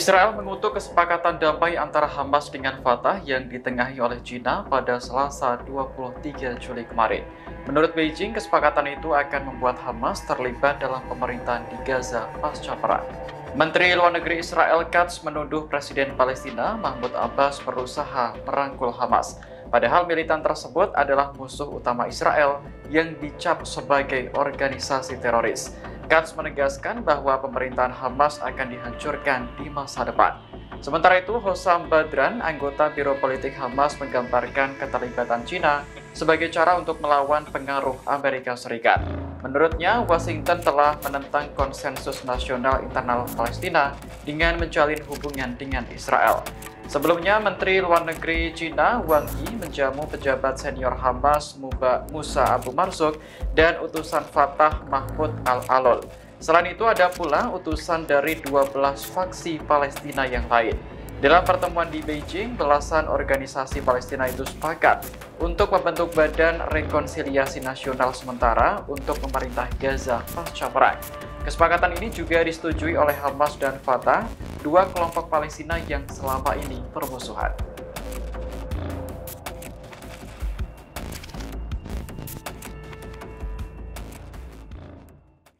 Israel mengutuk kesepakatan damai antara Hamas dengan Fatah yang ditengahi oleh China pada Selasa 23 Juli kemarin. Menurut Beijing, kesepakatan itu akan membuat Hamas terlibat dalam pemerintahan di Gaza pasca perang. Menteri Luar Negeri Israel Katz menuduh Presiden Palestina Mahmud Abbas berusaha merangkul Hamas. Padahal militan tersebut adalah musuh utama Israel yang dicap sebagai organisasi teroris. Katz menegaskan bahwa pemerintahan Hamas akan dihancurkan di masa depan. Sementara itu, Hossam Badran, anggota Biro Politik Hamas menggambarkan keterlibatan Cina sebagai cara untuk melawan pengaruh Amerika Serikat. Menurutnya, Washington telah menentang konsensus nasional internal Palestina dengan menjalin hubungan dengan Israel. Sebelumnya, Menteri Luar Negeri Cina Wang Yi menjamu pejabat senior Hamas Musa Abu Marzuk dan utusan Fatah Mahmud Al-Alol. Selain itu ada pula utusan dari 12 faksi Palestina yang lain. Dalam pertemuan di Beijing, belasan organisasi Palestina itu sepakat untuk membentuk Badan Rekonsiliasi Nasional Sementara untuk pemerintah Gaza pasca perang. Kesepakatan ini juga disetujui oleh Hamas dan Fatah, dua kelompok Palestina yang selama ini permusuhan.